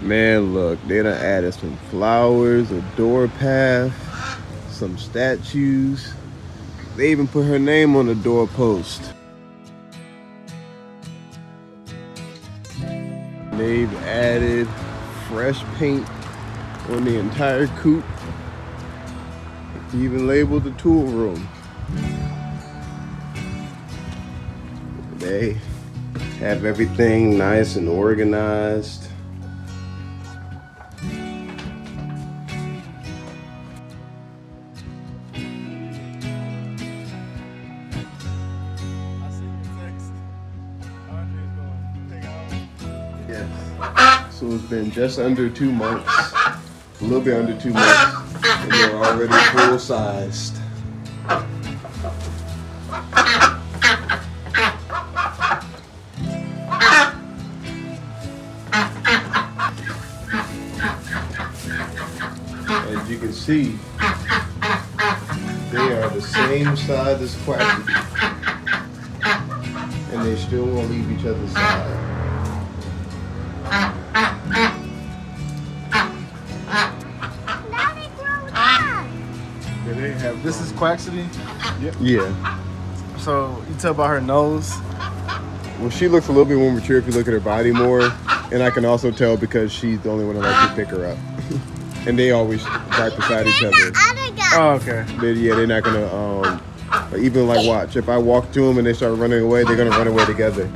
Man, look, they done added some flowers, a door path, some statues. They even put her name on the doorpost. They've added fresh paint on the entire coop. Even labeled the tool room. They have everything nice and organized. So it's been just under two months, a little bit under two months, and they're already full sized. As you can see, they are the same size as Quacky, and they still won't leave each other's side. They have This is Quaxity. Yep. yeah. So you tell by her nose. Well, she looks a little bit more mature if you look at her body more, and I can also tell because she's the only one that likes to pick her up. and they always right beside each other. the other guy. Oh, okay. They, yeah, they're not gonna um, even like watch. If I walk to them and they start running away, they're gonna run away together.